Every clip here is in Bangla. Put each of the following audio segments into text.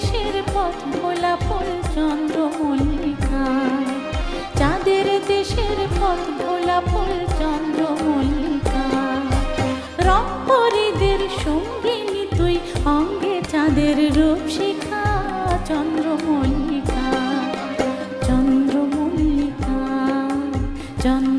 দেশের পথ ভোলা ফুল চন্দ্রমল্লিকা। চাঁদের দেশের পথ ভোলা ফুল চন্দ্রমল্লিকা। রক্তরীদের সঙ্গিনী তুই, অঙ্গে চাঁদের রূপ শিখা চন্দ্রমল্লিকা চন্দ্রমল্লিকা। চন্দ্র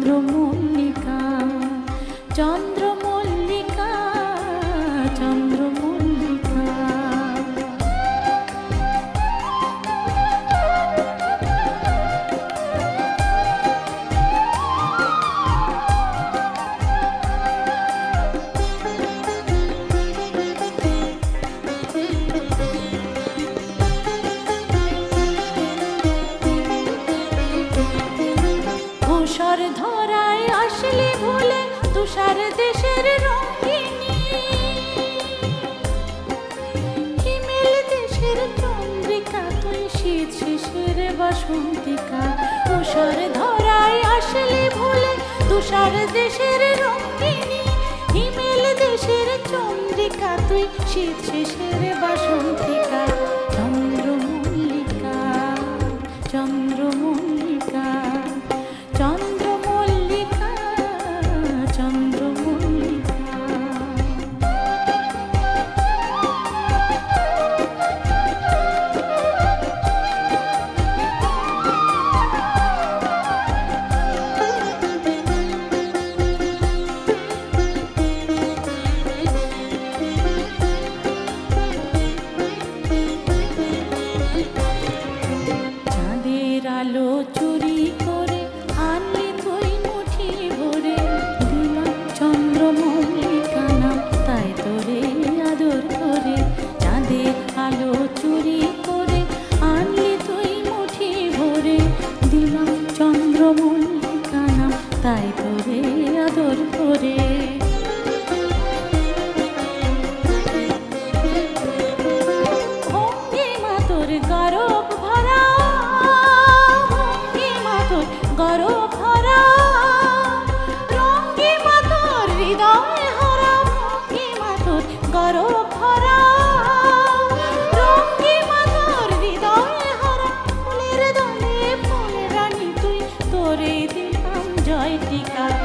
তুষার ধরায় আসলে ভুলে তুষার দেশের রঙিনী। হিমেল দেশের চন্দ্রিকা? তুই শীত শিশির বাসন্তিকা। তুষার ধরায় আসলে ভুলে তুষার দেশের রঙিনী। হিমেল দেশের চন্দ্রিকা? তুই শীত শিশির বাসন্তিকা। राधिका